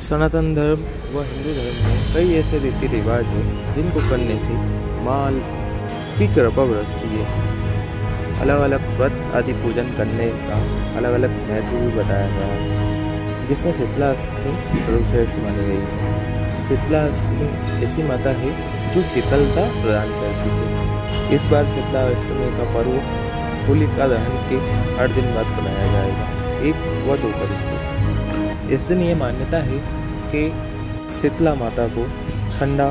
सनातन धर्म व हिंदू धर्म में कई ऐसे रीति रिवाज हैं जिनको करने से माल की कृपा बरसती है। अलग अलग व्रत आदि पूजन करने का अलग अलग महत्व भी बताया गया है, जिसमें शीतला अष्टमी सर्वश्रेष्ठ मानी गई है। शीतला अष्टमी ऐसी माता है जो शीतलता प्रदान करती है। इस बार शीतला अष्टमी का पर्व होलिका दहन के आठ दिन बाद मनाया जाएगा। एक व दो तारीख को। इस दिन ये मान्यता है कि शीतला माता को ठंडा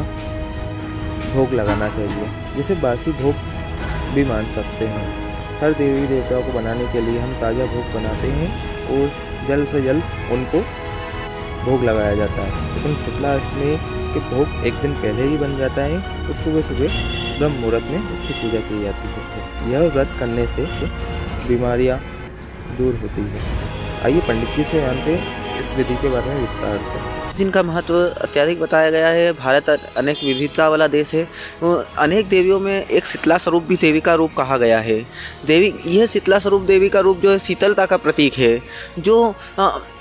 भोग लगाना चाहिए, जिसे बासी भोग भी मान सकते हैं। हर देवी देवताओं को बनाने के लिए हम ताज़ा भोग बनाते हैं और जल्द से जल्द उनको भोग लगाया जाता है। लेकिन शीतला अष्टमी के भोग एक दिन पहले ही बन जाता है और सुबह सुबह ब्रह्म मुहूर्त में उसकी पूजा की जाती है। यह व्रत करने से बीमारियाँ दूर होती है। आइए पंडित जी से मानते हैं। इस विधि के बारे में विस्तार से। जिनका महत्व अत्यधिक बताया गया है, भारत अनेक विविधता वाला देश है। अनेक देवियों में एक शीतला स्वरूप भी देवी का रूप कहा गया है। देवी, यह शीतला स्वरूप देवी का रूप जो है, शीतलता का प्रतीक है। जो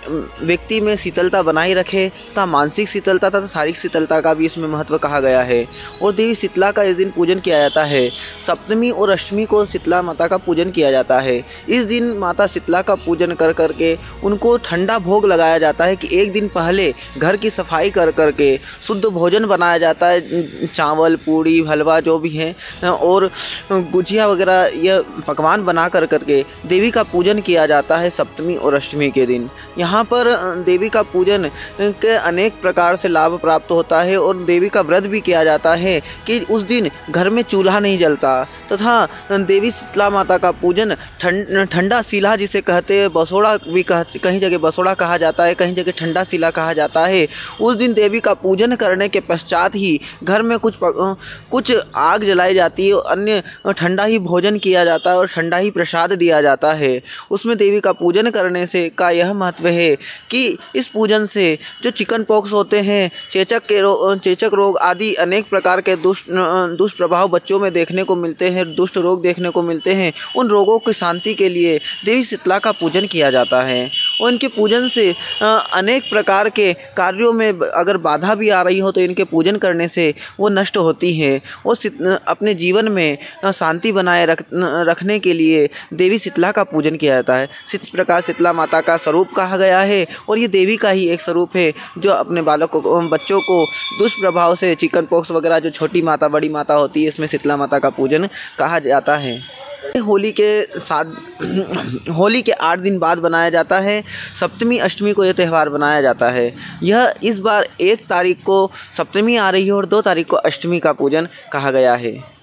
व्यक्ति में शीतलता बनाए रखे, तथा मानसिक शीतलता तथा शारीरिक शीतलता का भी इसमें महत्व कहा गया है। और देवी शीतला का इस दिन पूजन किया जाता है। सप्तमी और अष्टमी को शीतला माता का पूजन किया जाता है। इस दिन माता शीतला का पूजन कर करके उनको ठंडा भोग लगाया जाता है कि एक दिन पहले घर की सफ़ाई कर करके शुद्ध भोजन बनाया जाता है। चावल, पूड़ी, हलवा जो भी है, और गुजिया वगैरह यह पकवान बना कर करके देवी का पूजन किया जाता है सप्तमी और अष्टमी के दिन। यहाँ यहाँ पर देवी का पूजन के अनेक प्रकार से लाभ प्राप्त होता है और देवी का व्रत भी किया जाता है कि उस दिन घर में चूल्हा नहीं जलता। तथा देवी शीतला माता का पूजन ठंडा शिला जिसे कहते हैं, बसोड़ा भी कहते, कहीं जगह बसोड़ा कहा जाता है, कहीं जगह ठंडा शिला कहा जाता है। उस दिन देवी का पूजन करने के पश्चात ही घर में कुछ कुछ आग जलाई जाती है, अन्य ठंडा ही भोजन किया जाता है और ठंडा ही प्रसाद दिया जाता है। उसमें देवी का पूजन करने से का यह महत्व है है कि इस पूजन से जो चिकन पॉक्स होते हैं, चेचक के रोग चेचक रोग आदि अनेक प्रकार के दुष्ट दुष्प्रभाव बच्चों में देखने को मिलते हैं, दुष्ट रोग देखने को मिलते हैं। उन रोगों की शांति के लिए देवी शीतला का पूजन किया जाता है। और इनके पूजन से अनेक प्रकार के कार्यों में अगर बाधा भी आ रही हो तो इनके पूजन करने से वो नष्ट होती है। और अपने जीवन में शांति बनाए रख रखने के लिए देवी शीतला का पूजन किया जाता है। इस प्रकार शीतला माता का स्वरूप कहा गया गया है और ये देवी का ही एक स्वरूप है, जो अपने बालकों को, बच्चों को दुष्प्रभाव से चिकन पॉक्स वगैरह, जो छोटी माता, बड़ी माता होती है, इसमें शीतला माता का पूजन कहा जाता है। होली के सात, होली के आठ दिन बाद बनाया जाता है, सप्तमी, अष्टमी को यह त्यौहार बनाया जाता है। यह इस बार एक तारीख को सप्तमी आ रही है और दो तारीख को अष्टमी का पूजन कहा गया है।